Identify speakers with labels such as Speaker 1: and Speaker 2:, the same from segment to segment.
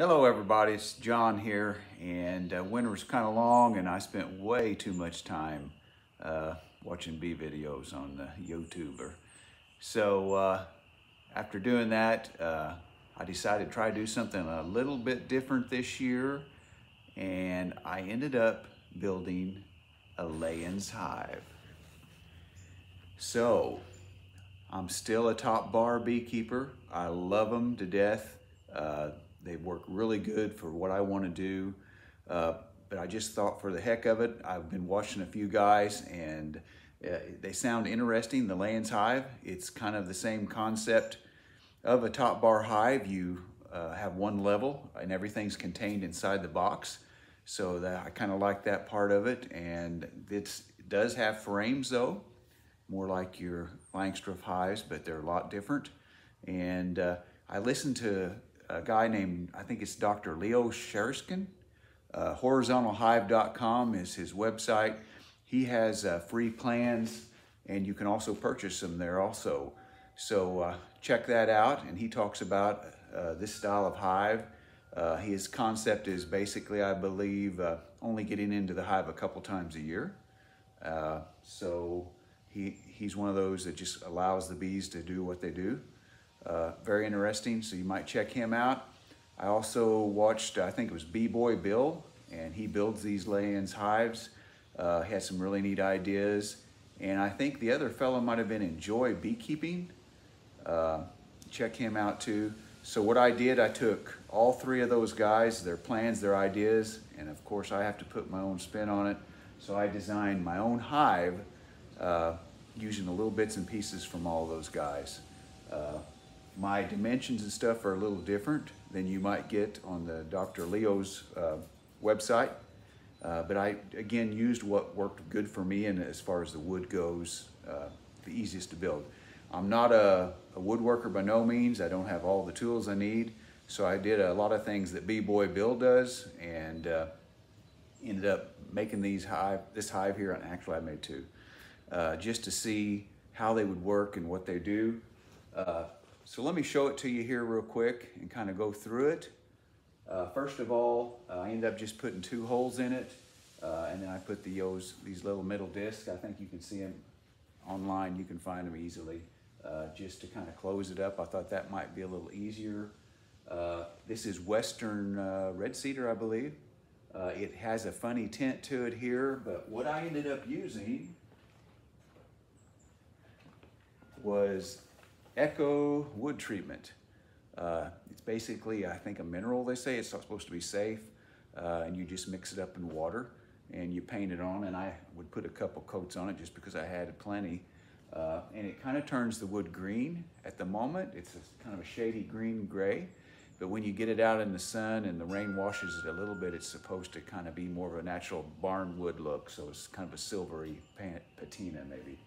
Speaker 1: Hello everybody, it's John here and uh, winter was kind of long and I spent way too much time uh, watching bee videos on the YouTuber. So uh, after doing that, uh, I decided to try to do something a little bit different this year and I ended up building a Layens hive. So I'm still a top bar beekeeper. I love them to death. They work really good for what I want to do. Uh, but I just thought for the heck of it, I've been watching a few guys and uh, they sound interesting. The Layens Hive, it's kind of the same concept of a top bar hive. You uh, have one level and everything's contained inside the box. So that I kind of like that part of it. And it does have frames though, more like your Langstroth hives, but they're a lot different. And uh, I listened to a guy named, I think it's Dr. Leo Sharashkin. Uh, horizontalhive.com is his website. He has uh, free plans and you can also purchase them there also. So uh, check that out. And he talks about uh, this style of hive. Uh, his concept is basically, I believe, uh, only getting into the hive a couple times a year. so he, he's one of those that just allows the bees to do what they do. Uh, very interesting, so you might check him out. I also watched, I think it was B-Boy Bill, and he builds these Layens hives. Uh, he has some really neat ideas. And I think the other fellow might have been Enjoy Beekeeping. Uh, check him out too. So what I did, I took all three of those guys, their plans, their ideas, and of course I have to put my own spin on it. So I designed my own hive uh, using the little bits and pieces from all those guys. Uh, my dimensions and stuff are a little different than you might get on the Dr. Leo's uh, website. Uh, but I, again, used what worked good for me and as far as the wood goes, uh, the easiest to build. I'm not a, a, woodworker by no means. I don't have all the tools I need. So I did a lot of things that B-Boy Bill does and uh, ended up making these hive, this hive here, and actually I made two, uh, just to see how they would work and what they do. So let me show it to you here real quick and kind of go through it. Uh, first of all, uh, I ended up just putting two holes in it. Uh, and then I put the, these little middle discs. I think you can see them online. You can find them easily. Uh, just to kind of close it up. I thought that might be a little easier. Uh, this is Western uh, Red Cedar, I believe. it has a funny tint to it here, but what I ended up using was Eco wood treatment. Uh, it's basically, I think, a mineral, they say. It's supposed to be safe. Uh, and you just mix it up in water and you paint it on. And I would put a couple coats on it just because I had plenty. Uh, and it kind of turns the wood green at the moment. It's kind of a shady green gray. But when you get it out in the sun and the rain washes it a little bit, it's supposed to kind of be more of a natural barn wood look. So it's kind of a silvery patina maybe.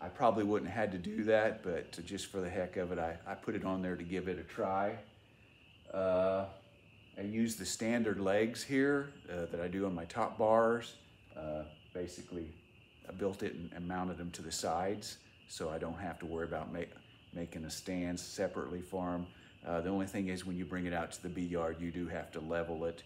Speaker 1: Uh, I probably wouldn't have had to do that, but just for the heck of it, I, I put it on there to give it a try. Uh, I use the standard legs here uh, that I do on my top bars. Uh, basically, I built it and, and, mounted them to the sides so I don't have to worry about make, making a stand separately for them. Uh, the only thing is when you bring it out to the bee yard, you do have to level it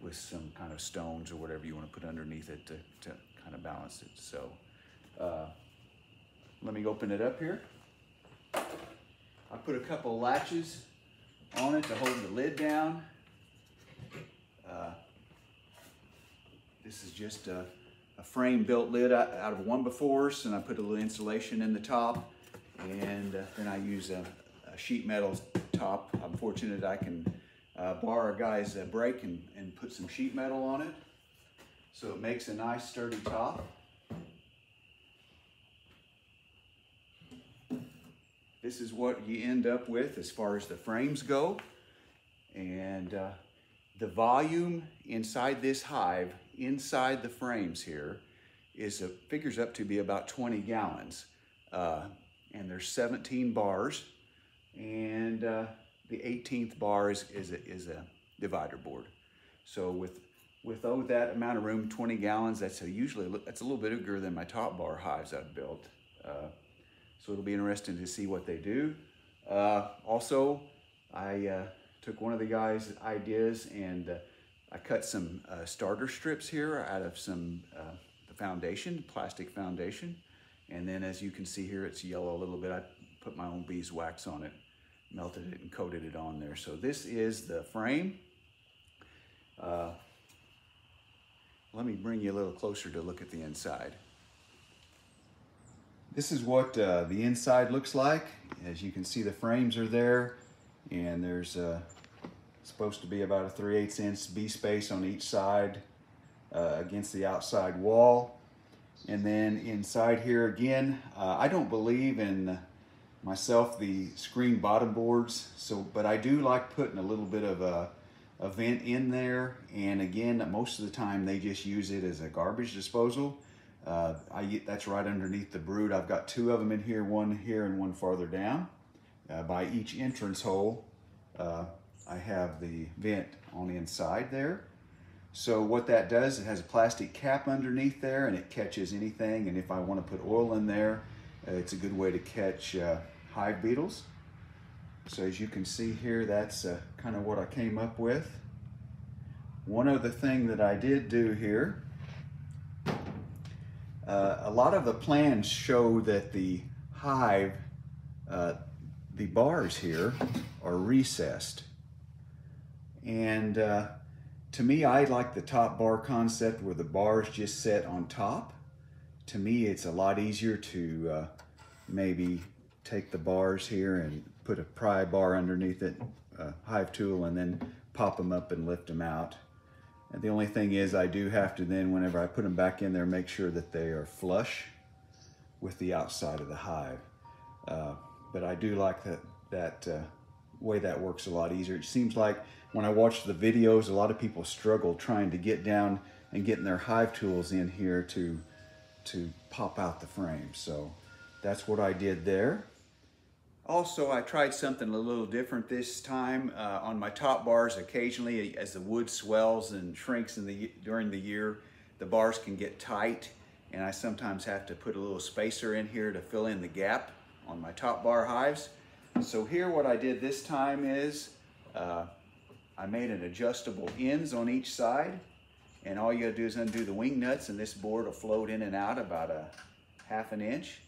Speaker 1: with some kind of stones or whatever you want to put underneath it to, to kind of balance it. So. Let me open it up here. I put a couple latches on it to hold the lid down. Uh, this is just a, a, frame built lid out, out of one before and I put a little insulation in the top and uh, then I use a, a, sheet metal top. I'm fortunate I can uh, borrow a guy's uh, brake and, and put some sheet metal on it. So it makes a nice sturdy top. This is what you end up with as far as the frames go. And uh, the volume inside this hive, inside the frames here, is a, figures up to be about 20 gallons. Uh, and there's 17 bars. And uh, the 18th bar is, is, a, is a divider board. So with with oh, that amount of room, 20 gallons, that's a usually that's a little bit bigger than my top bar hives I've built. Uh, so it'll be interesting to see what they do. Uh, also, I uh, took one of the guys' ideas and uh, I cut some uh, starter strips here out of some uh, the foundation, plastic foundation. And then as you can see here, it's yellow a little bit. I put my own beeswax on it, melted it and coated it on there. So this is the frame. Uh, let me bring you a little closer to look at the inside. This is what uh, the inside looks like. As you can see, the frames are there and there's uh, supposed to be about a 3 8 inch bee space on each side uh, against the outside wall. And then inside here again, uh, I don't believe in myself the screen bottom boards, so but I do like putting a little bit of a, a vent in there. And again, most of the time they just use it as a garbage disposal. Uh, I that's right underneath the brood. I've got two of them in here, one here and one farther down. Uh, by each entrance hole, uh, I have the vent on the inside there. So what that does, it has a plastic cap underneath there and it catches anything. And if I want to put oil in there, uh, it's a good way to catch uh, hive beetles. So as you can see here, that's uh, kind of what I came up with. One other thing that I did do here uh, a lot of the plans show that the hive, uh, the bars here are recessed. And uh, to me, I like the top bar concept where the bars just set on top. To me, it's a lot easier to uh, maybe take the bars here and put a pry bar underneath it, a hive tool, and then pop them up and lift them out. And the only thing is I do have to then, whenever I put them back in there, make sure that they are flush with the outside of the hive. Uh, but I do like that, that uh, way that works a lot easier. It seems like when I watch the videos, a lot of people struggle trying to get down and getting their hive tools in here to, to pop out the frame. So that's what I did there. Also, I tried something a little different this time uh, on my top bars. Occasionally, as the wood swells and shrinks in the during the year, the bars can get tight, and I sometimes have to put a little spacer in here to fill in the gap on my top bar hives. So here, what I did this time is uh, I made an adjustable ends on each side, and all you gotta do is undo the wing nuts, and this board will float in and out about a half an inch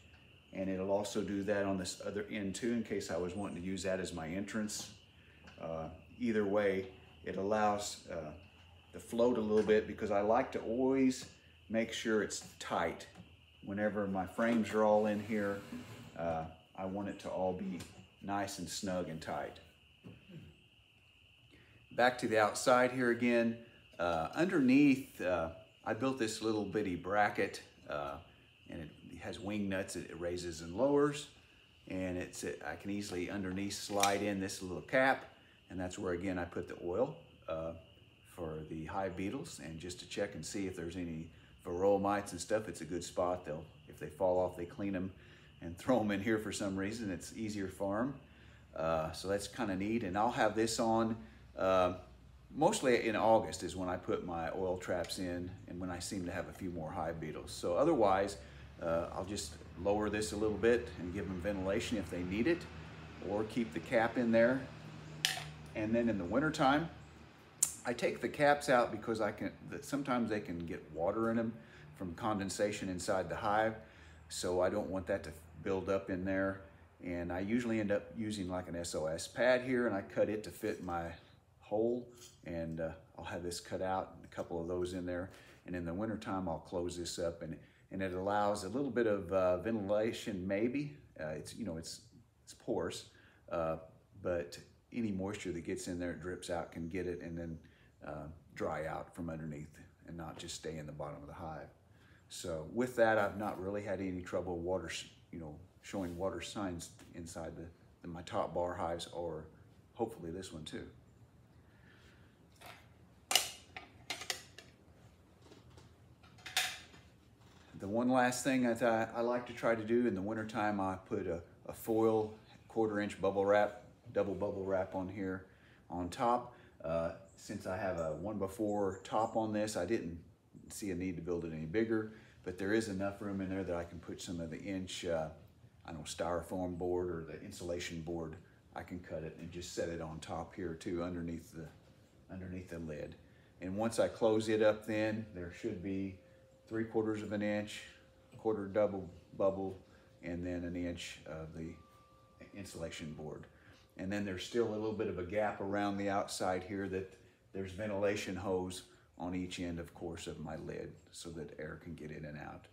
Speaker 1: and it'll also do that on this other end too in case I was wanting to use that as my entrance. Uh, either way, it allows uh, to float a little bit because I like to always make sure it's tight. Whenever my frames are all in here, uh, I want it to all be nice and snug and tight. Back to the outside here again. Uh, underneath, uh, I built this little bitty bracket uh, and it has wing nuts it raises and lowers. And it's I can easily underneath slide in this little cap. And that's where, again, I put the oil uh, for the hive beetles. And just to check and see if there's any varroa mites and stuff, it's a good spot. They'll, if they fall off, they clean them and throw them in here for some reason. It's easier for them. Uh, so that's kind of neat. And I'll have this on uh, mostly in August is when I put my oil traps in and when I seem to have a few more hive beetles. So otherwise, uh, I'll just lower this a little bit and give them ventilation if they need it or keep the cap in there. And then in the wintertime, I take the caps out because I can. sometimes they can get water in them from condensation inside the hive. So I don't want that to build up in there. And I usually end up using like an SOS pad here and I cut it to fit my hole and uh, I'll have this cut out, a couple of those in there. And in the wintertime, I'll close this up and and it allows a little bit of uh, ventilation maybe. Uh, it's, you know, it's, it's porous, uh, but any moisture that gets in there, it drips out, can get it and then uh, dry out from underneath and not just stay in the bottom of the hive. So with that, I've not really had any trouble water, you know, showing water signs inside the, the my top bar hives or hopefully this one too. One last thing I, I like to try to do in the wintertime, I put a, a foil quarter inch bubble wrap, double bubble wrap on here on top. Uh, since I have a one before top on this, I didn't see a need to build it any bigger, but there is enough room in there that I can put some of the inch, uh, I know, styrofoam board or the insulation board I can cut it and just set it on top here too underneath the underneath the lid. And once I close it up then, there should be three quarters of an inch, quarter double bubble, and then an inch of the insulation board. And then there's still a little bit of a gap around the outside here that there's ventilation hose on each end, of course, of my lid so that air can get in and out.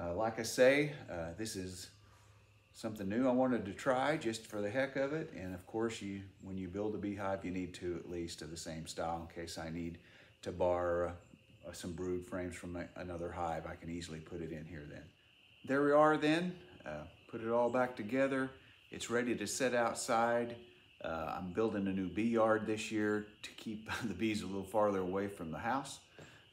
Speaker 1: Uh, like I say, uh, this is something new I wanted to try just for the heck of it. And of course, you when you build a beehive, you need two at least of the same style in case I need to borrow uh, some brood frames from another hive. I can easily put it in here then. There we are then. Uh, put it all back together. It's ready to set outside. Uh, I'm building a new bee yard this year to keep the bees a little farther away from the house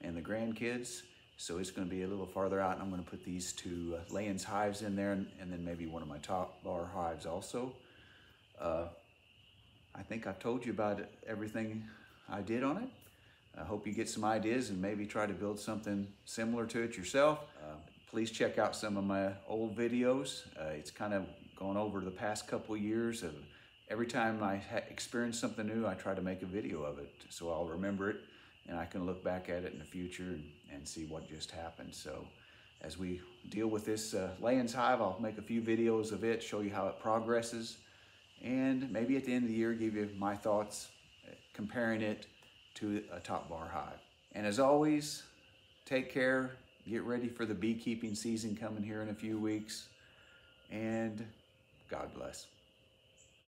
Speaker 1: and the grandkids. So it's going to be a little farther out and I'm going to put these two uh, hives in there and, and, then maybe one of my top bar hives also. Uh, I think I've told you about everything I did on it. I hope you get some ideas and maybe try to build something similar to it yourself. Uh, please check out some of my old videos. Uh, it's kind of gone over the past couple years of every time I experience something new, I try to make a video of it so I'll remember it and I can look back at it in the future and, and see what just happened. So as we deal with this uh, hive, I'll make a few videos of it, show you how it progresses, and maybe at the end of the year, give you my thoughts uh, comparing it to a top bar hive. And as always, take care, get ready for the beekeeping season coming here in a few weeks, and God bless.